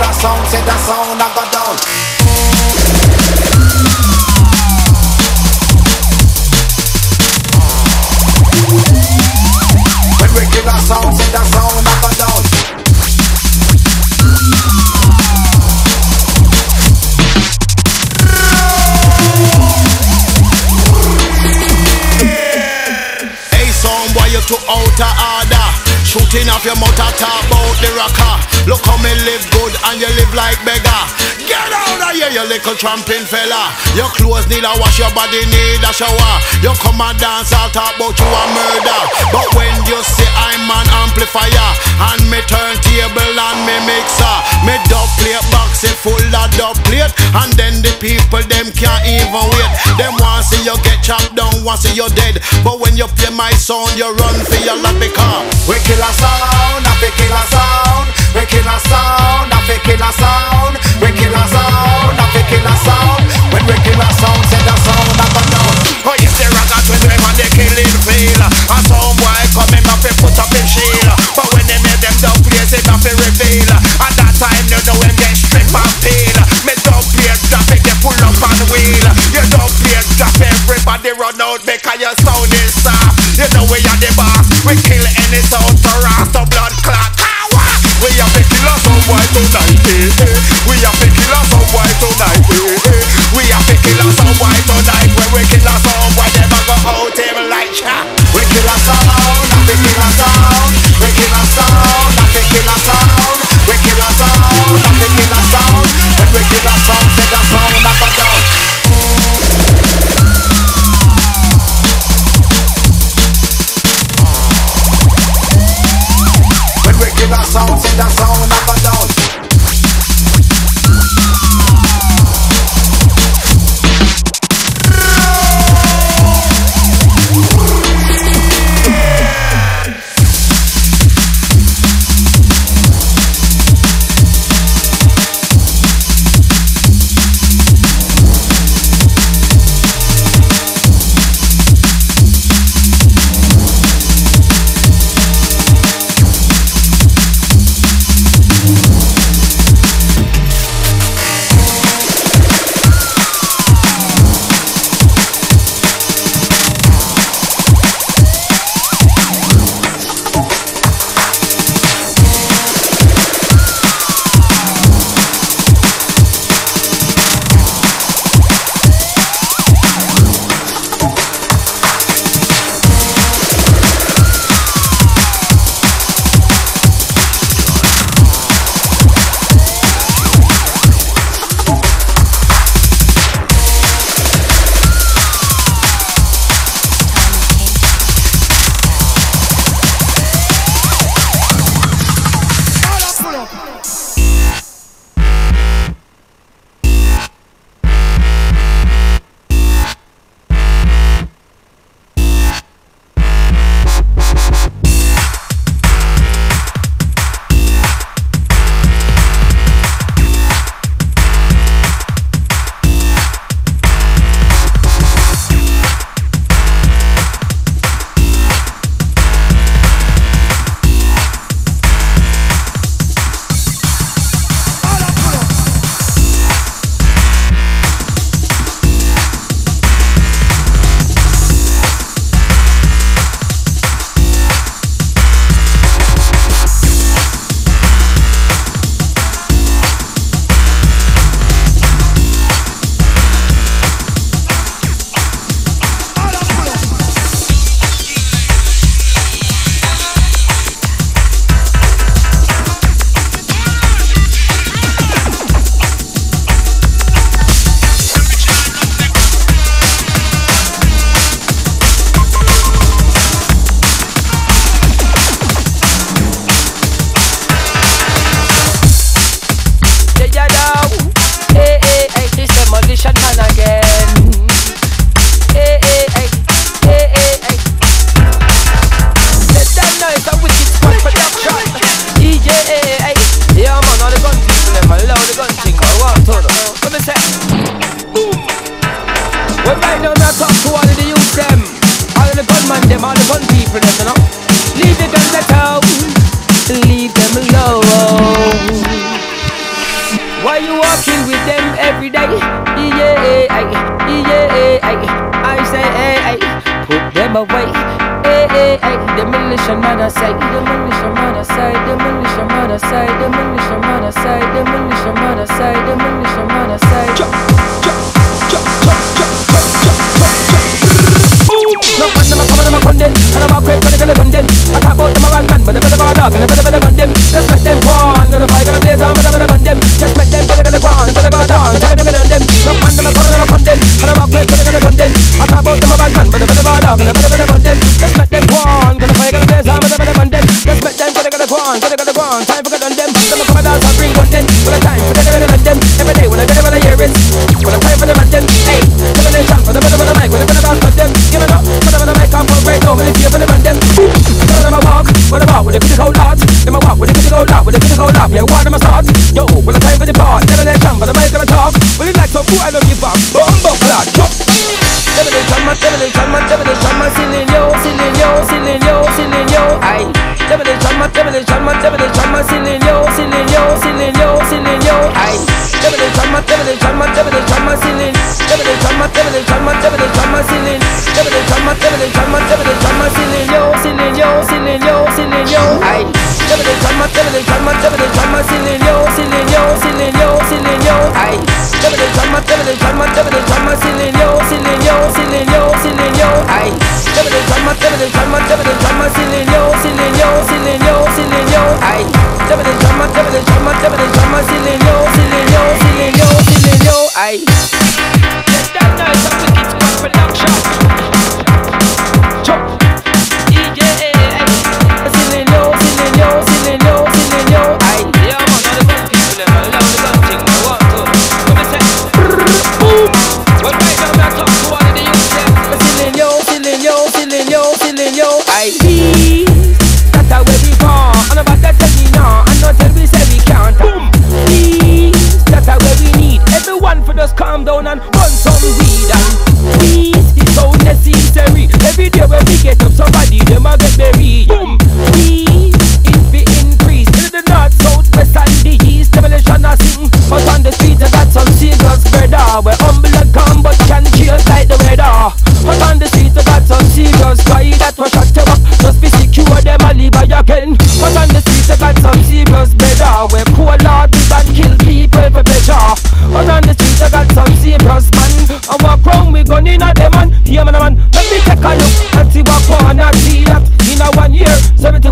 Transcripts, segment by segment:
A sound, say the sound and go down Shooting off your mouth and about the rocker. Look how me live good and you live like beggar. Get out of here, you little tramping fella. Your clothes need a wash, your body need a shower. You come and dance, I'll talk about you a murder. But when you say I'm an amplifier And me turntable and me mixer Me dub plate box it full of dub plate. And then the people them can't even wait. Them want see you get chopped down, want see you dead. But when you play my sound, you run for your life because We kill a sound, and we kill a sound We kill a sound, and we kill a sound We kill a sound, and we kill a sound. When we kill a sound, say the sound up and down. Oh yes, the rockers when them and they killing feel And some boy coming up and put up in shield Dub plate, it have to reveal At that time, you know when they strip and peel Me dub plate drop it, they pull up on wheel You dub plate drop everybody run out because your sound is soft You know we are the boss, we kill any sound to rust the blood clot! We have to kill us some boy tonight, eh. We have to kill us some boy tonight, eh. We have to kill us some boy tonight When we kill us some boy, them a go out like cha We kill a sound, and we kill a sound. We kill a sound, and we kill a sound. We kill a sound, and we kill a sound. When we kill a sound, say the sound and go down pegação, sem dação, na down.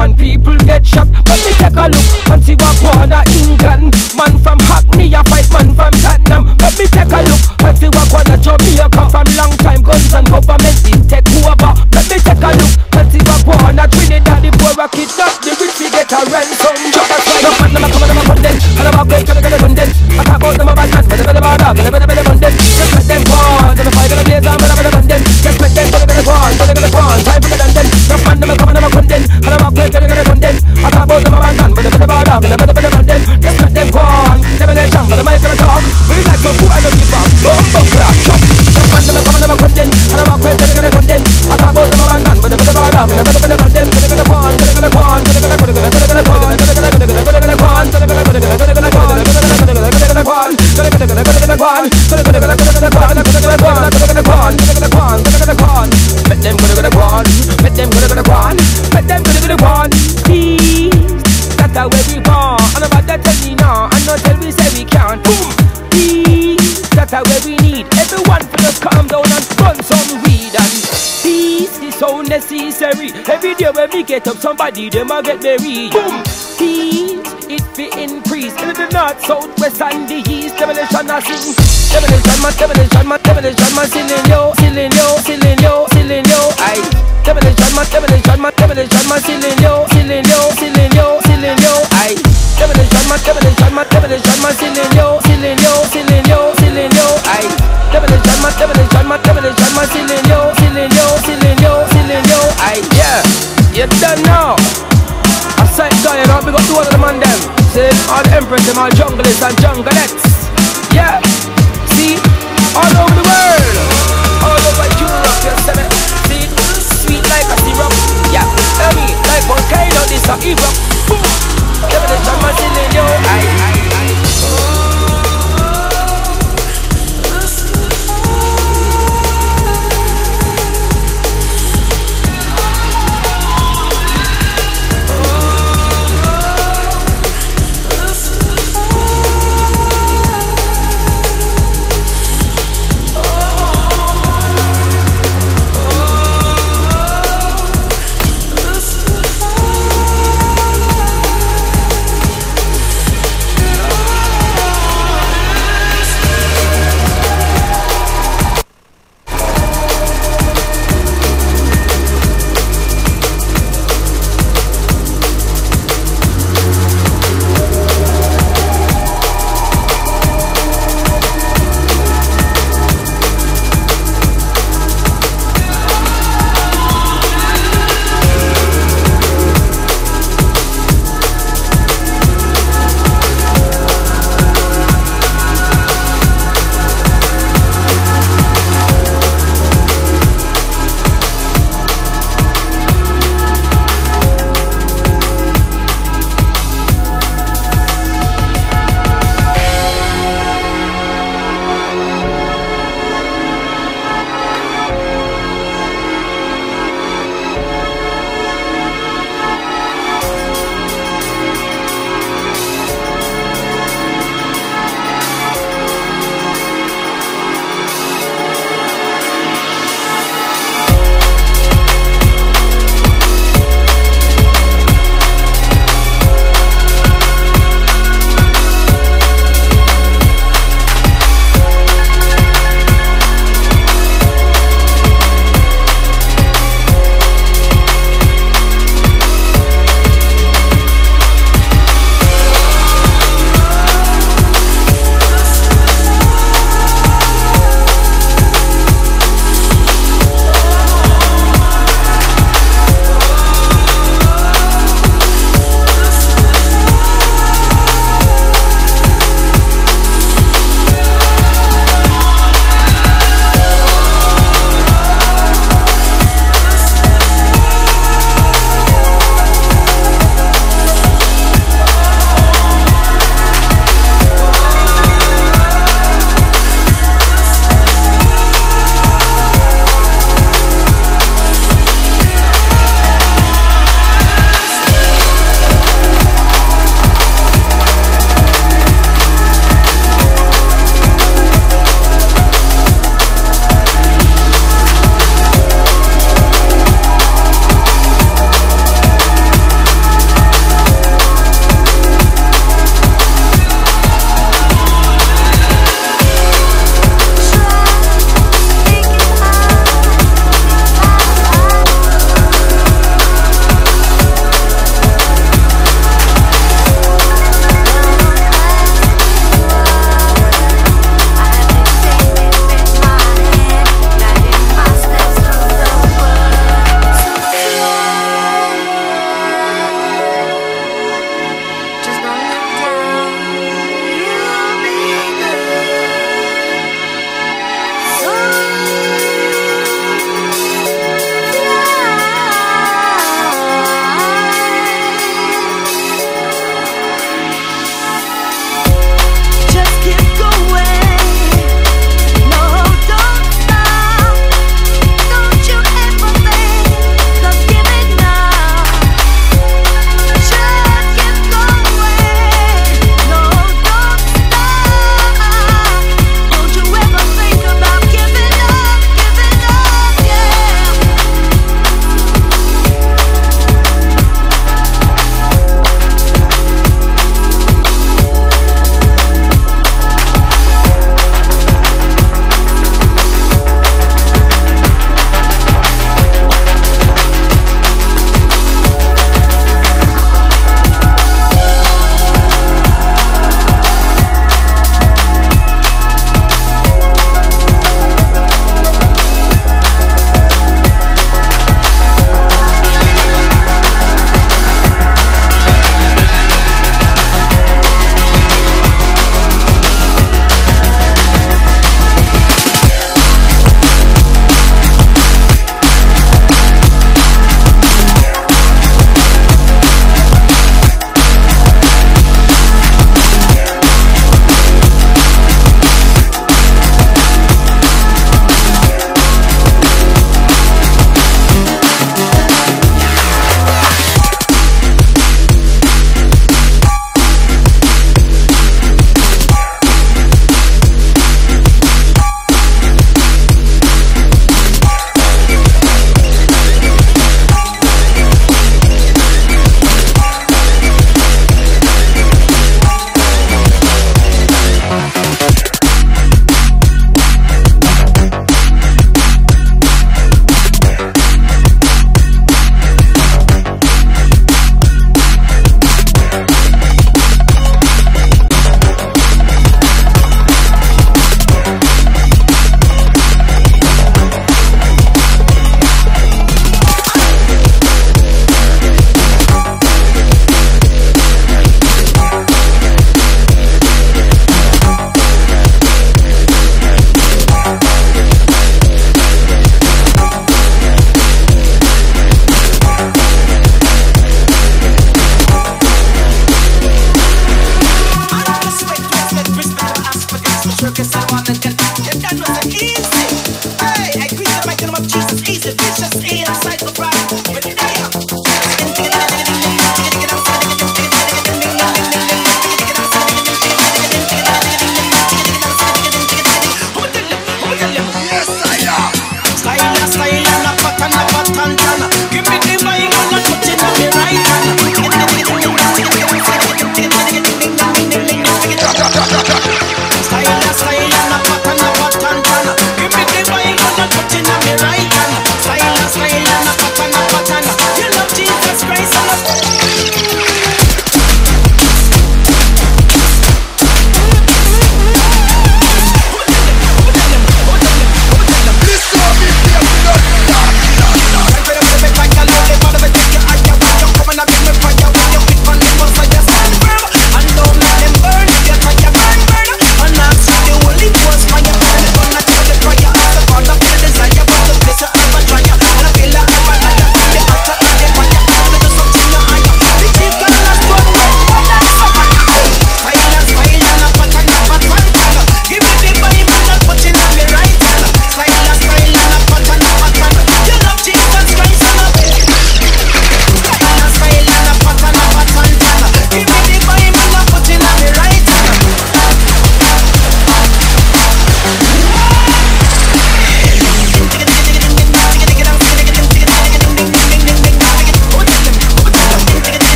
one people get shot. But they take a look and see what corner England Man from Get up, somebody them a get buried. Boom. Heat it be increased In the north, south, west, and the east, demolition a sin. Demolition man, demolition man, demolition man, sinning yo, sinning yo, sinning yo, sinning yo. Aye. Demolition man, demolition man, demolition man, sinning.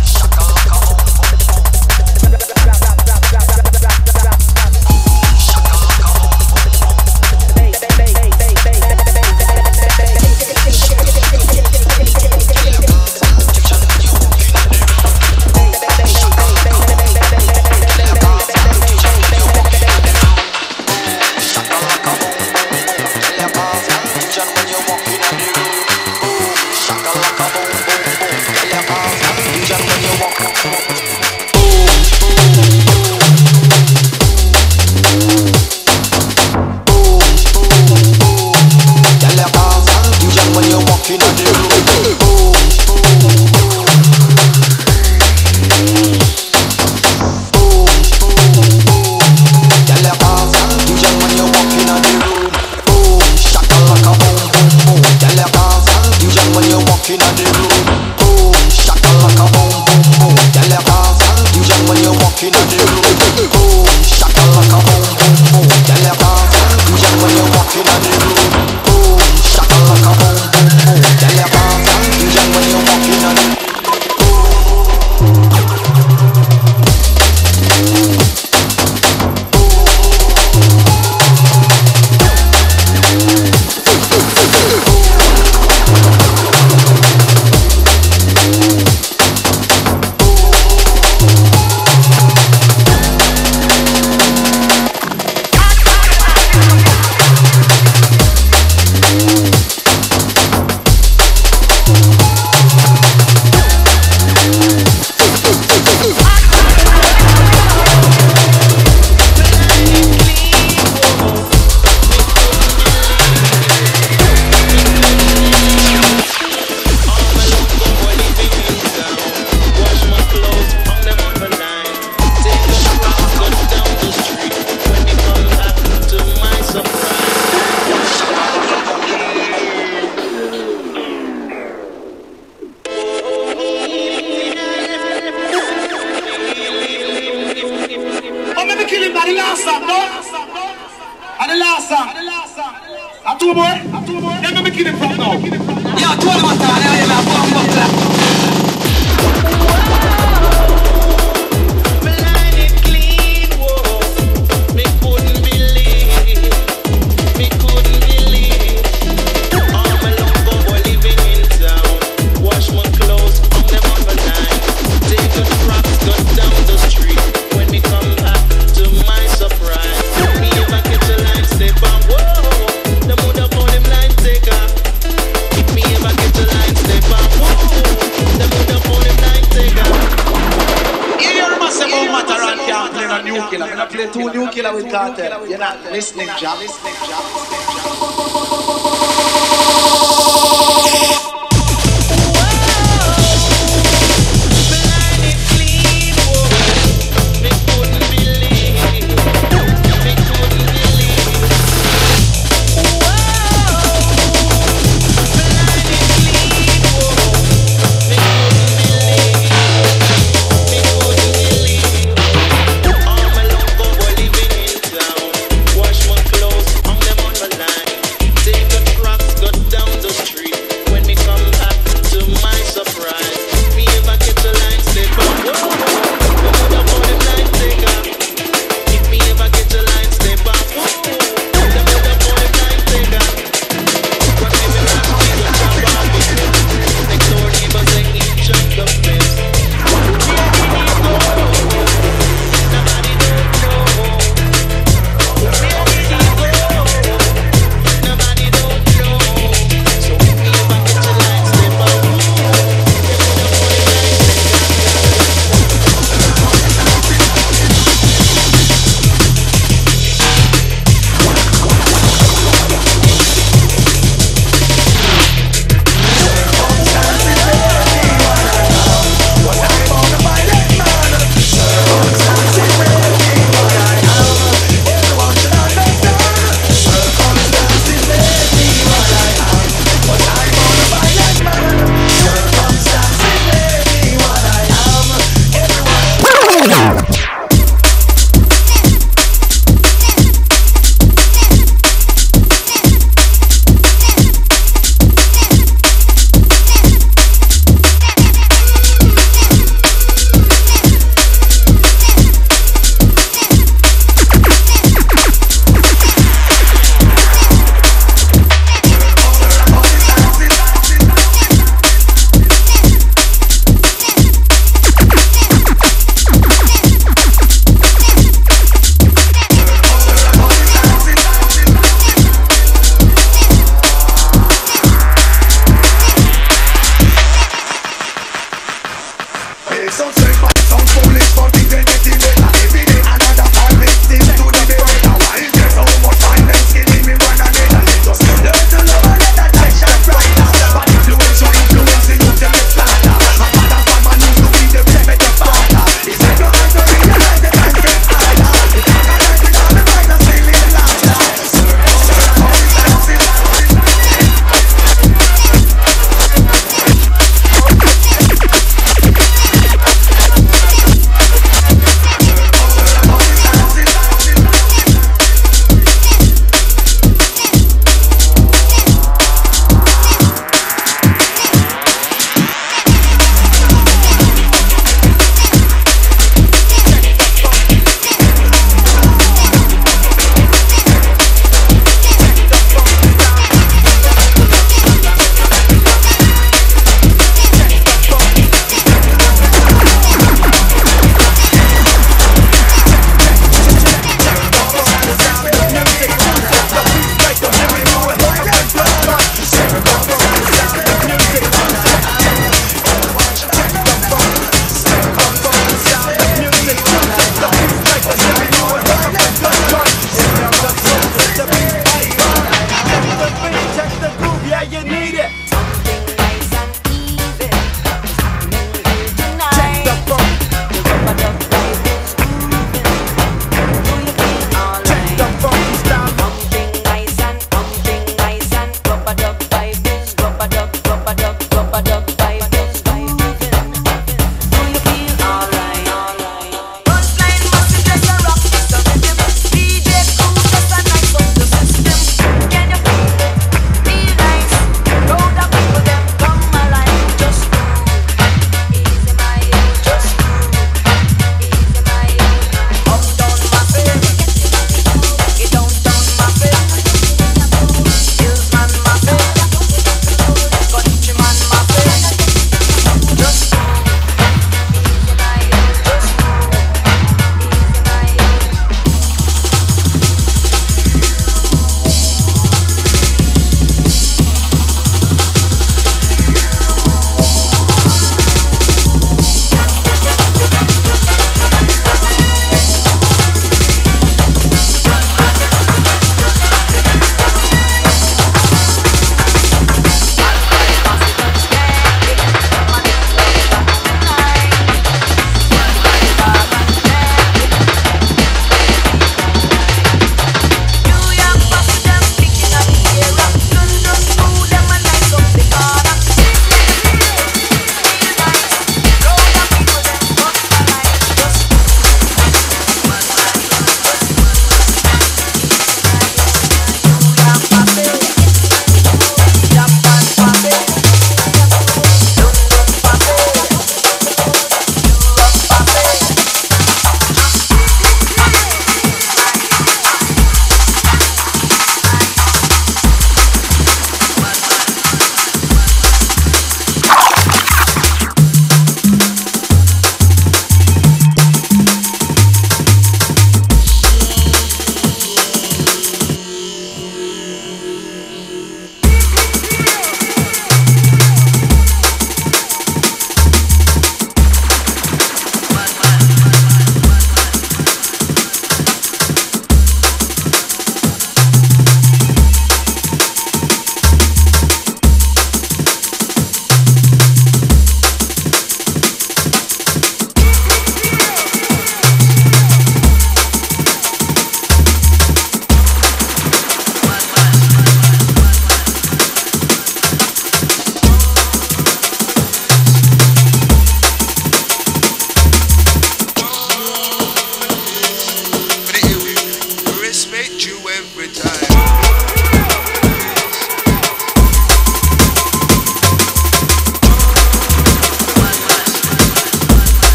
The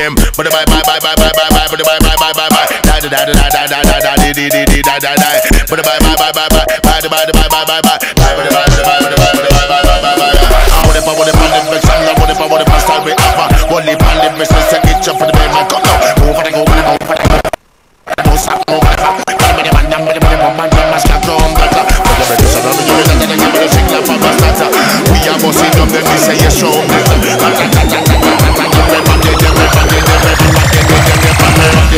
Them. But the bye bye bye bye bye bye bye. But the bye bye bye bye bye. Da da da da da da da da di di di di da da da. But the bye bye bye bye bye. Bye the bye the bye bye bye bye. Bye the bye the bye the bye the bye bye bye bye bye. I want it for what it the best and I want it for what it for style we have. What it for the best and say it jump for the man man come now. Go for the go for the go for the go. Don't stop no matter. But the man man the man man man man stop no. But the better so the better the better the signal for the starter. We are bossing up them we say yes show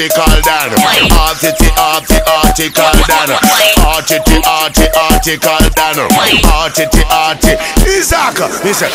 article done. Article, article, article done. Article, article, article done. Article, article. Isaac, he said.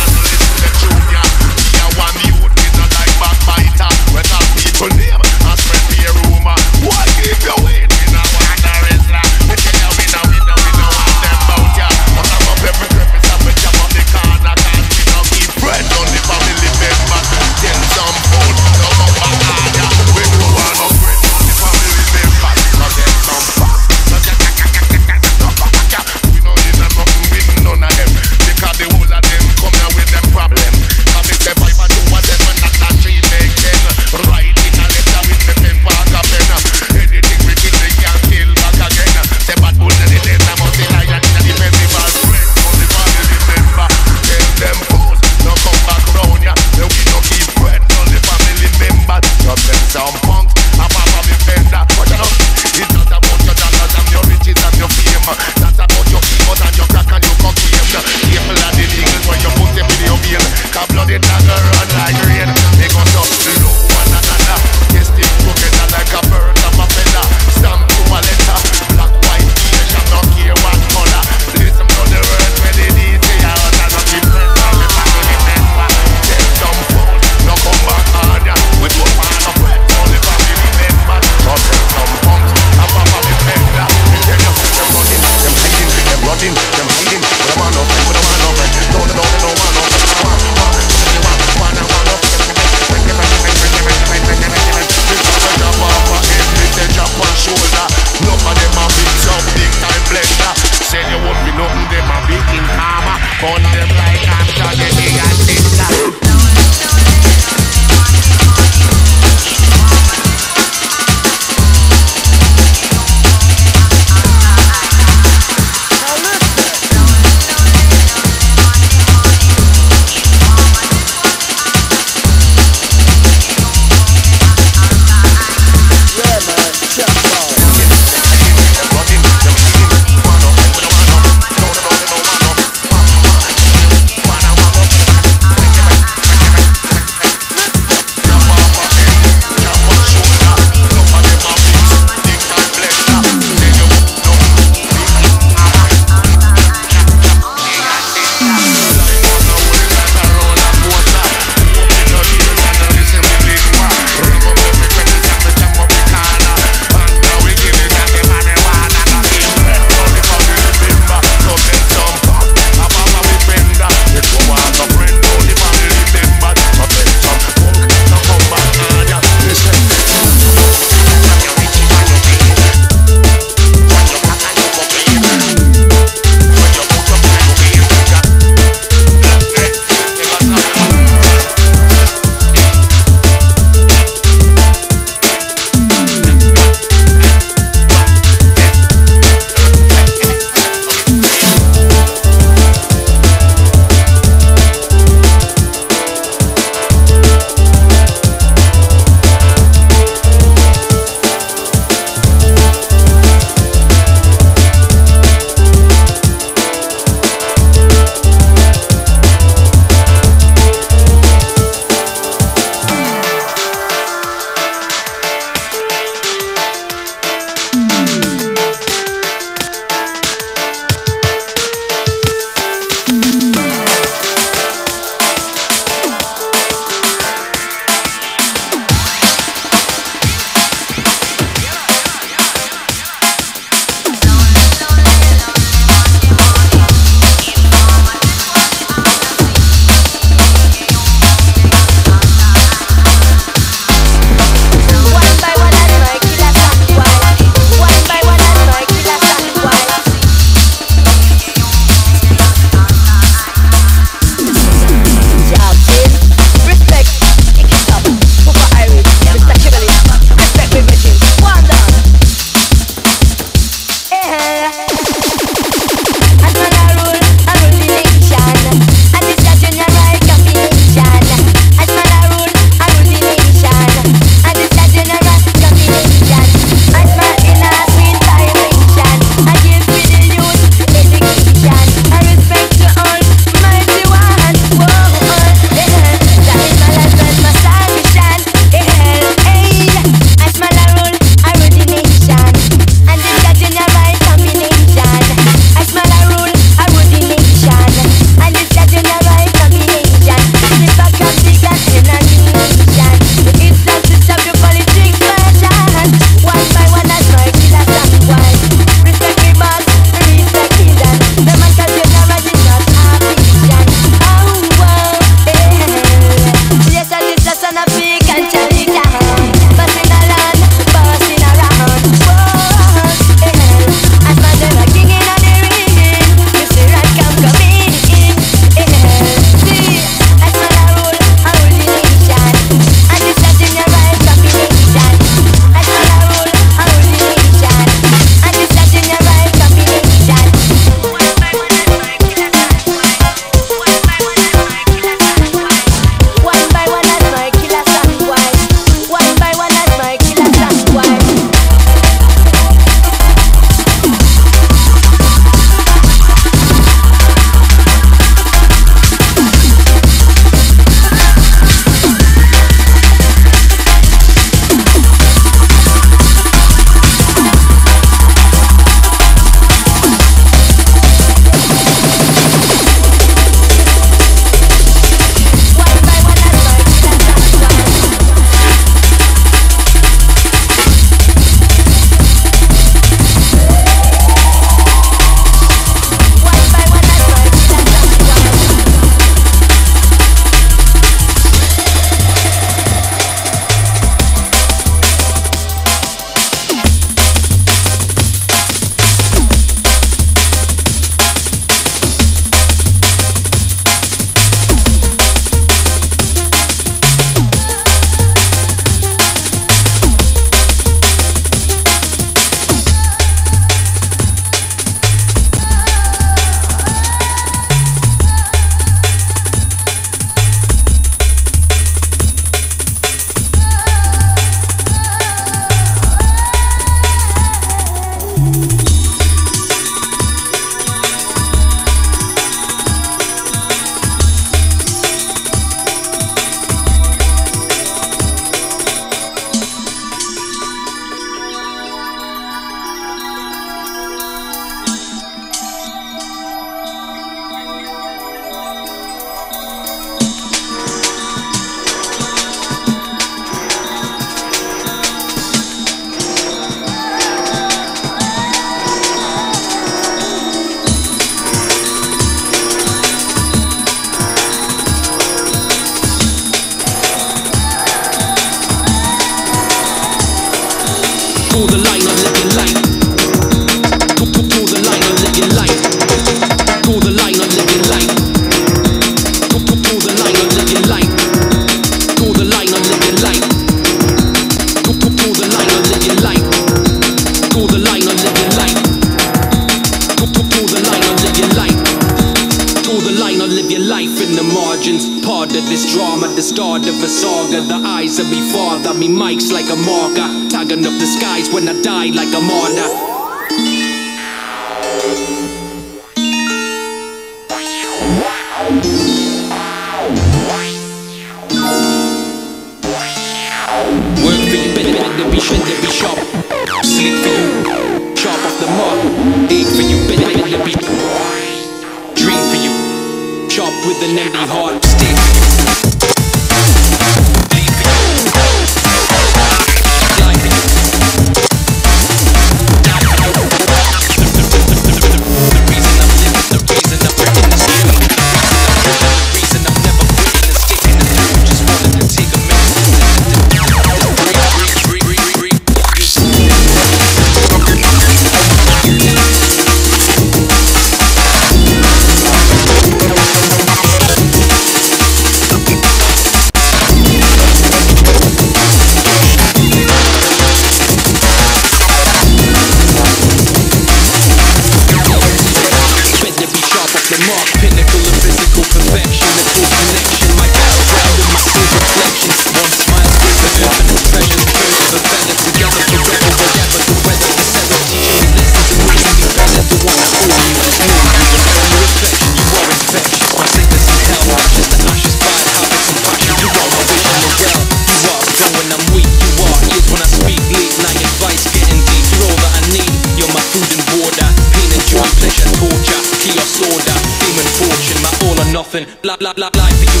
nothing. blah blah, lie, lie for you.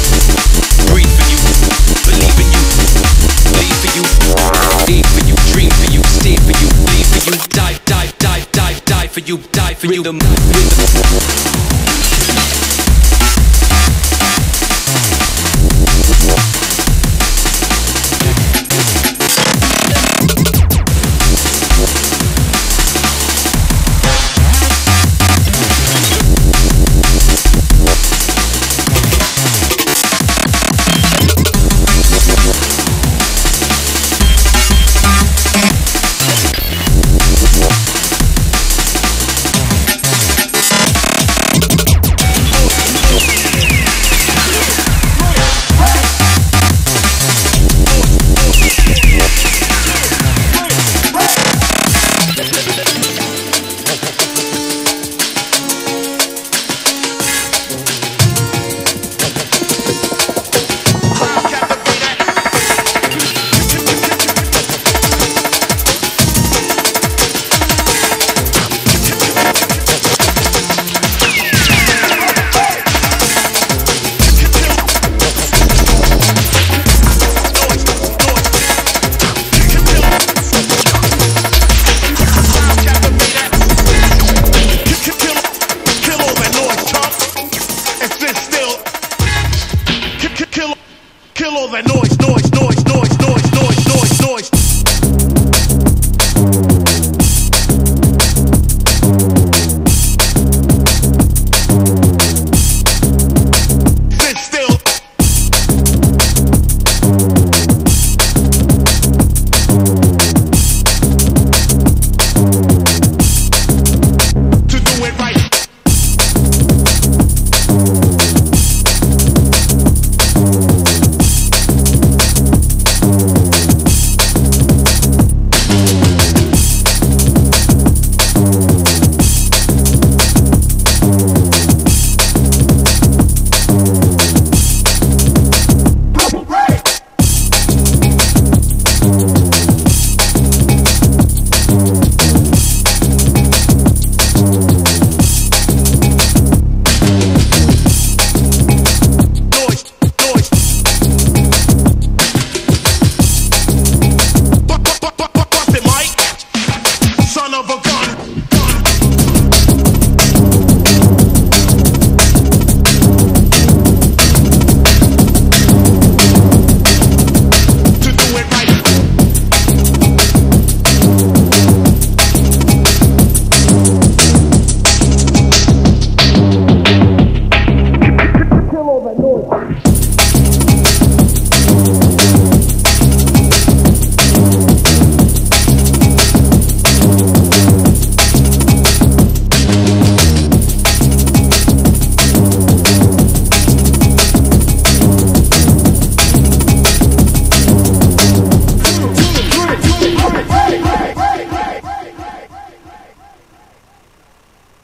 Breathe for you. Believe in you. Leave for you. Eat for you. Dream for you. Stay for you. Leave for you. Die, die, die, die, die for you. Die for you. The Rhythm.